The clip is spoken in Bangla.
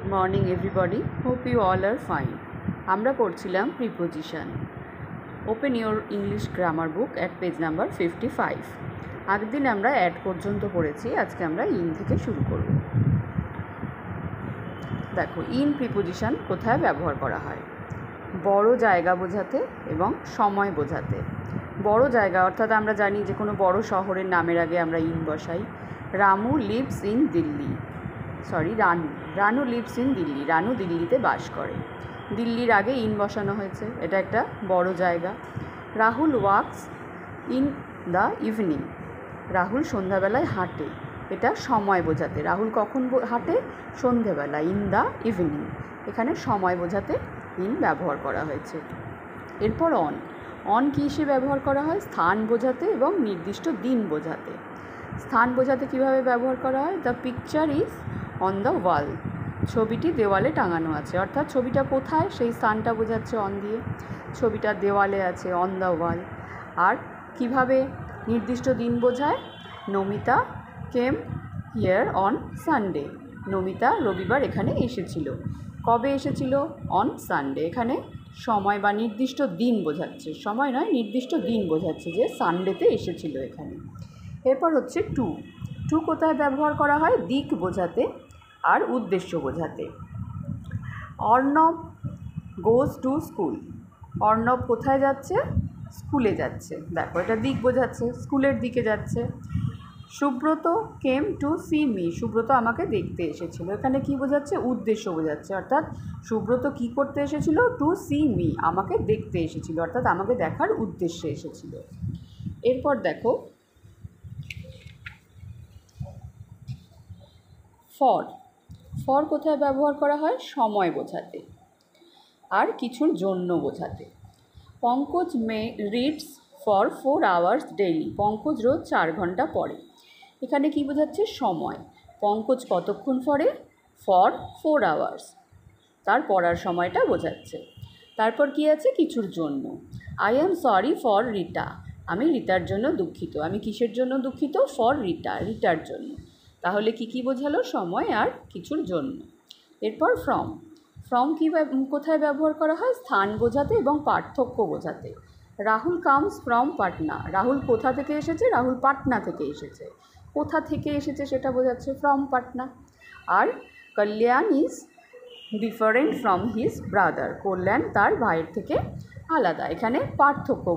Good morning everybody hope you all are fine আমরা পড়ছিলাম preposition open your English grammar book at page number fifty five আগের দিন আমরা অ্যাড পর্যন্ত পড়েছি, আজকে আমরা ইন থেকে শুরু করব। দেখো ইন প্রিপোজিশন কোথায় ব্যবহার করা হয়? বড় জায়গা বোঝাতে এবং সময় বোঝাতে। বড় জায়গা, অর্থাৎ আমরা জানি যে কোনো বড় শহরের নামের আগে আমরা ইন বসাই। Ramu lives in Delhi sorry Ranu. Ranu lives in Delhi. Ranu দিল্লিতে বাস করে। দিল্লির আগে ইন বসানো হয়েছে। এটা একটা বড় জায়গা। Rahul walks in the evening Rahul সন্ধ্যাবেলায় হাঁটে। এটা সময় বোঝাতে। রাহুল কখন হাঁটে? সন্ধেবেলা ইন দ্য ইভিনিং এখানে সময় বোঝাতে ইন ব্যবহার করা হয়েছে। এরপর অন অন কী হিসেবে ব্যবহার করা হয়? স্থান বোঝাতে এবং নির্দিষ্ট দিন বোঝাতে। স্থান বোঝাতে কীভাবে ব্যবহার করা হয়? The picture is on the wall ছবিটি দেওয়ালে টাঙানো আছে। অর্থাৎ ছবিটা কোথায়? সেই স্থানটা বোঝাচ্ছে অন দিয়ে। ছবিটা দেওয়ালে আছে অন দ্য ওয়াল আর কীভাবে নির্দিষ্ট দিন বোঝায়? Namita came here on Sunday Namita রবিবার এখানে এসেছিল। কবে এসেছিল? অন সানডে এখানে সময় বা নির্দিষ্ট দিন বোঝাচ্ছে। সময় নয়, নির্দিষ্ট দিন বোঝাচ্ছে যে সানডেতে এসেছিল এখানে। এরপর হচ্ছে টু টু কোথায় ব্যবহার করা হয়? দিক বোঝাতে আর উদ্দেশ্য বোঝাতে। Arnab goes to school Arnab কোথায় যাচ্ছে? স্কুলে যাচ্ছে। দেখো এটা দিক বোঝাচ্ছে স্কুলের দিকে যাচ্ছে। Subrata came to see me Subrata আমাকে দেখতে এসেছিল। এখানে কি বোঝাচ্ছে? উদ্দেশ্য বোঝাচ্ছে। অর্থাৎ সুব্রত কি করতে এসেছিল? টু সি মি আমাকে দেখতে এসেছিল। অর্থাৎ আমাকে দেখার উদ্দেশ্যে এসেছিল। এরপর দেখো ফর ফর কোথায় ব্যবহার করা হয়? সময় বোঝাতে। আর কিছুর জন্য বোঝাতে। Pankaj may reads for four hours daily. Pankaj রোজ চার ঘণ্টা পড়ে। এখানে কি বোঝাচ্ছে? সময়। পঙ্কজ কতক্ষণ পড়ে? For four hours. তার পড়ার সময়টা বোঝাচ্ছে। তারপর কি আছে? কিছুর জন্য। I am sorry for Rita. আমি রিতার জন্য দুঃখিত। আমি কিসের জন্য দুঃখিত? ফর রিটা। রিটার জন্য। তাহলে কি কি বোঝালো? সময় আর কিছুর জন্য। এরপর ফ্রম ফ্রম কী কোথায় ব্যবহার করা হয়? স্থান বোঝাতে এবং পার্থক্য বোঝাতে। Rahul comes from Patna. Rahul কোথা থেকে এসেছে? রাহুল পাটনা থেকে এসেছে। কোথা থেকে এসেছে সেটা বোঝাচ্ছে from Patna. R Kalyan is different from his brother Kalyan তার ভাইয়ের থেকে আলাদা। এখানে পার্থক্য।